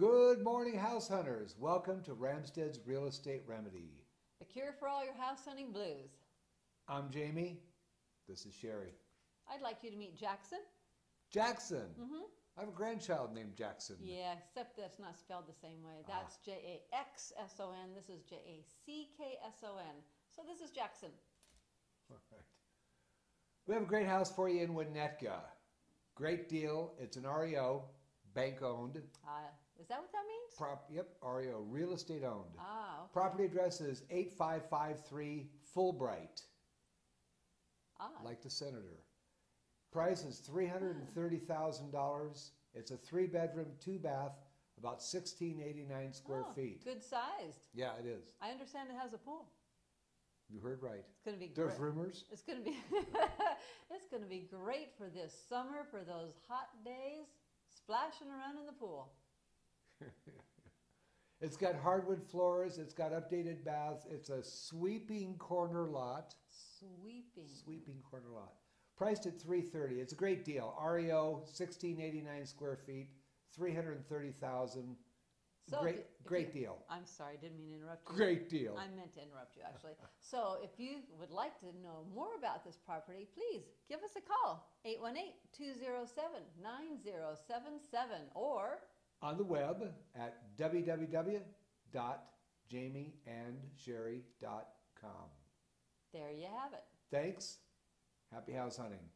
Good morning, house hunters. Welcome to Ramstead's Real Estate Remedy. The cure for all your house hunting blues. I'm Jamie. This is Sherry. I'd like you to meet Jackson. Jackson. Mm-hmm. I have a grandchild named Jackson. Yeah, except that's not spelled the same way. That's J A X S O N. This is J A C K S O N. So this is Jackson. All right. We have a great house for you in Winnetka. Great deal. It's an REO, bank owned. Uh, is that what that means? Prop, yep, REO, real estate owned. ah, okay. Property address is 8553 Fulbright, ah. like the senator. Price is $330,000. It's a three bedroom, two bath, about 1689 square Oh, feet. Good sized. Yeah, it is. I understand it has a pool. You heard right. It's going to be There's great. rumors. It's going to be it's going to be great for this summer for those hot days splashing around in the pool. It's got hardwood floors. It's got updated baths. It's a sweeping corner lot. Sweeping. Sweeping corner lot. Priced at 330. It's a great deal. REO, 1689 square feet, 330,000. So great, if you- if great you- deal. I'm sorry, I didn't mean to interrupt you. Great deal. I meant to interrupt you actually. So if you would like to know more about this property, please give us a call 818-207-9077 or On the web at www.jamieandsherry.com. there you have it. Thanks. Happy house hunting.